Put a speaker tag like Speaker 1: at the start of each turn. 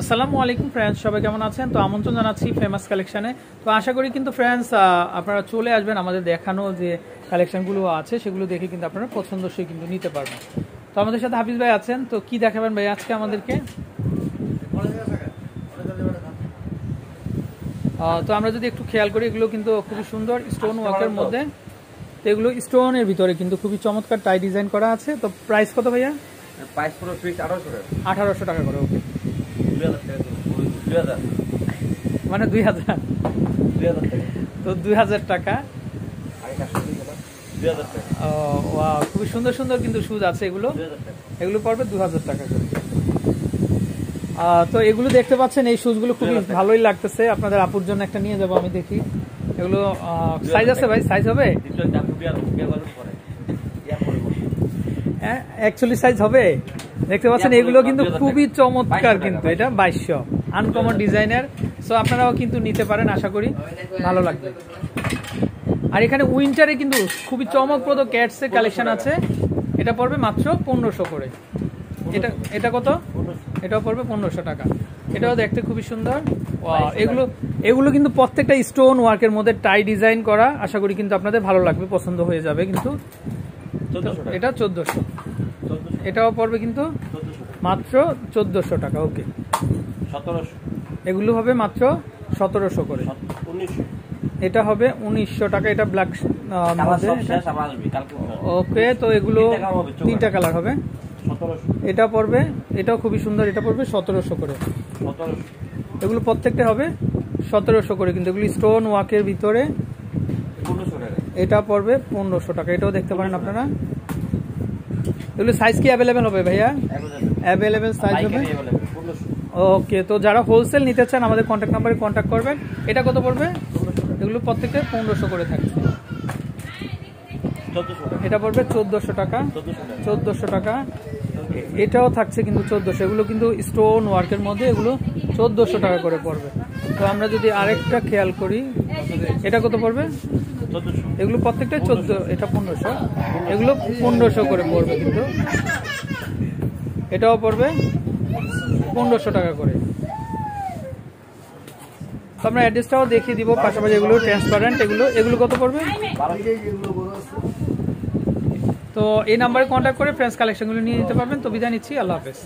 Speaker 1: আসসালামু আলাইকুম ফ্রেন্ডস, সবাই কেমন আছেন? তো আমন্ত্রণ জানাচ্ছি ফেমাস কালেকশনে তো আশা করি কিন্তু ফ্রেন্ডস আপনারা চলে আসবেন আমাদের দেখানো যে কালেকশনগুলো আছে, সেগুলো দেখে কিন্তু আপনারা পছন্দসই কিন্তু নিতে পারবেন। তো আমাদের সাথে হাফিজ ভাই আছেন, তো কি দেখাবেন ভাই আজকে আমাদেরকে? তো আমরা যদি একটু খেয়াল করি, এগুলো কিন্তু খুবই সুন্দর স্টোন ওয়ার্কের মধ্যে। তো এগুলো স্টোনের ভিতরে কিন্তু খুবই চমৎকার টাই ডিজাইন করা আছে। তো প্রাইস কত ভাইয়া?
Speaker 2: প্রাইস পুরো ফিক্স আঠারোশো টাকা।
Speaker 1: আঠারোশো টাকা করে ওকে
Speaker 2: দুই হাজার
Speaker 1: মানে দুই হাজার।
Speaker 2: দুই হাজার টাকা।
Speaker 1: তো দুই হাজার টাকা। খুবই সুন্দর সুন্দর কিন্তু শুজ আছে এগুলো। এগুলো পড়বে দু হাজার টাকা করে। তো এগুলো দেখতে পাচ্ছেন এই শুজগুলো খুবই ভালোই লাগতেছে। আপনাদের আপুর জন্য একটা নিয়ে যাব আমি দেখি। এগুলো সাইজ আছে ভাই? সাইজ হবে? অ্যাকচুয়ালি সাইজ হবে। দেখতে পাচ্ছেন এগুলো কিন্তু খুবই চমৎকার কিন্তু এটা বাইশশো। আনকমন ডিজাইনের সো আপনারাও কিন্তু নিতে পারেন আশা করি ভালো লাগবে। আর এখানে উইন্টারে কিন্তু খুবই চমকপ্রদ ক্যাটসের কালেকশন আছে। এটা পড়বে মাত্র পনেরোশো করে। এটা এটা কত? এটাও পড়বে পনেরোশো টাকা। এটাও দেখতে খুবই সুন্দর। এগুলো এগুলো কিন্তু প্রত্যেকটা স্টোন ওয়ার্কের মধ্যে টাই ডিজাইন করা আশা করি কিন্তু আপনাদের ভালো লাগবে পছন্দ হয়ে যাবে কিন্তু। এটা চোদ্দোশো। এটাও পড়বে কিন্তু মাত্র চোদ্দোশো টাকা ওকে।
Speaker 2: সতেরোশো।
Speaker 1: এগুলো হবে মাত্র সতেরোশো করে। এটা হবে উনিশশো টাকা এটা ব্ল্যাক ওকে তো এগুলো
Speaker 2: তিনটা
Speaker 1: কালার হবে এটা পড়বে এটাও খুবই সুন্দর এটা পড়বে সতেরোশো করে। এগুলো প্রত্যেকটা হবে সতেরোশো করে কিন্তু এগুলি স্টোন ওয়াকের ভিতরে এটা পড়বে পনেরোশো টাকা। এটাও দেখতে পারেন আপনারা। এগুলো সাইজ কি অ্যাভেলেবেল হবে ভাইয়া? অ্যাভেলেবেল সাইজ হবে? ওকে তো যারা হোলসেল নিতে চান আমাদের কন্ট্যাক্ট নাম্বারে কন্ট্যাক্ট করবেন। এটা কত পড়বে? এগুলো প্রত্যেকটা পনেরোশো করে থাকছে। এটা পড়বে চোদ্দোশো টাকা।
Speaker 2: চোদ্দশো টাকা।
Speaker 1: এটাও থাকছে কিন্তু চোদ্দোশো। এগুলো কিন্তু স্টোন ওয়ার্কের মধ্যে এগুলো চোদ্দোশো টাকা করে পড়বে। তো আমরা যদি আরেকটা খেয়াল করি এটা কত পড়বে? এগুলো প্রত্যেকটা চোদ্দ, এটা পনেরোশো। এগুলো পনেরোশো করে পড়বে কিন্তু। এটাও পড়বে পনেরোশো টাকা করে। আমরা অ্যাড্রেসটাও দেখিয়ে দিব, পাশাপাশি এগুলো ট্রান্সপারেন্ট এগুলো এগুলো কত পড়বে? তো এই নাম্বারে কন্ট্যাক্ট করে ফ্রেন্ডস কালেকশনগুলো নিয়ে নিতে পারবেন। তো বিদায় নিচ্ছি, আল্লাহ হাফেজ।